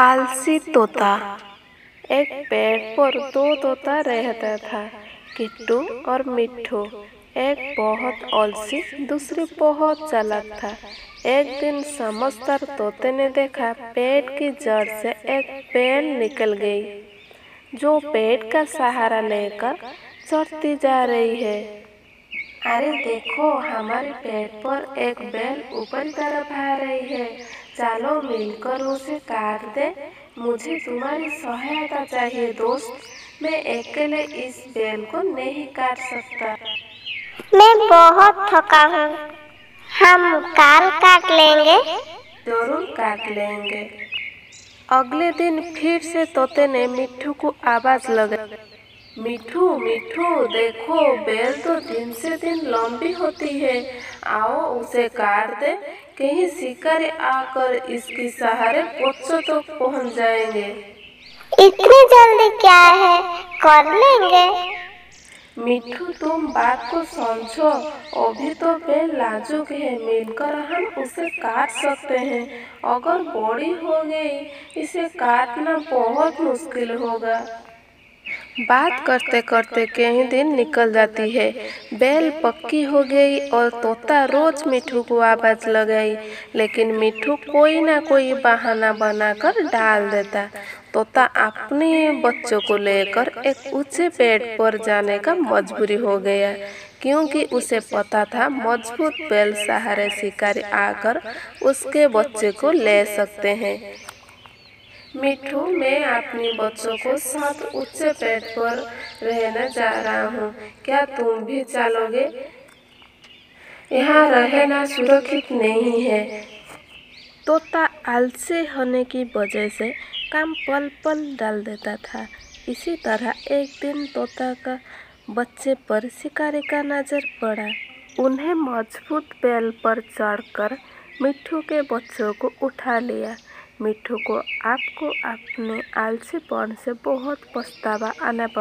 आलसी तोता। एक पेड़ पर दो तोता रहता था, किट्टू और मिट्ठू। एक बहुत आलसी, दूसरी बहुत चालाक था। एक दिन समझदार तोते ने देखा पेड़ की जड़ से एक बेल निकल गई। जो पेड़ का सहारा लेकर चढ़ती जा रही है। अरे देखो, हमारे पेड़ पर एक बेल ऊपर तरफ़ आ रही है। चलो मिलकर उसे काट दे मुझे तुम्हारी सहायता चाहिए दोस्त मैं अकेले इस बेल को नहीं काट सकता मैं बहुत थका हूँ हम काल काट लेंगे ज़रूर काट लेंगे अगले दिन फिर से तोते ने मिट्टू को आवाज़ लगाई मिठू मिठू देखो बेल तो दिन से दिन लंबी होती है। आओ उसे काट दे कहीं शिकारी आकर इसके सहारे तक तो पहुँच जाएँगे। इतनी जल्दी क्या है? कर लेंगे। मिठू तुम बात को समझो। अभी तो बेल लाजुक है मिलकर हम उसे काट सकते हैं। अगर बड़ी हो गई इसे काटना बहुत मुश्किल होगा। बात करते करते कई दिन निकल जाती है। बेल पक्की हो गई और तोता रोज मिठू को आवाज़ लगाई, लेकिन मिठू कोई ना कोई बहाना बनाकर डाल देता। तोता अपने बच्चों को लेकर एक ऊँचे पेड़ पर जाने का मजबूरी हो गया, क्योंकि उसे पता था मज़बूत बेल सहारे शिकारी आकर उसके बच्चे को ले सकते हैं। मिठू, मैं अपने बच्चों को साथ उच्च पेड़ पर रहने जा रहा हूँ। क्या तुम भी चलोगे? यहाँ रहना सुरक्षित नहीं है। तोता आलसी होने की वजह से काम पल पल डाल देता था। इसी तरह एक दिन तोता का बच्चे पर शिकारी का नज़र पड़ा। उन्हें मज़बूत बैल पर चढ़कर मिट्टू के बच्चों को उठा लिया। मिठू को आपको अपने आलसीपन से बहुत पछतावा आना पड़ा